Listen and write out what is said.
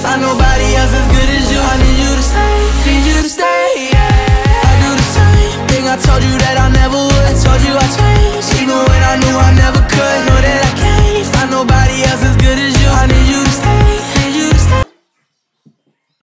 find nobody else as good as you I need you to stay, need you to stay, yeah. I do the same thing. I told you that I never would. I told you I changed, even when I knew I never could Know that I can't. Find nobody else as good as you.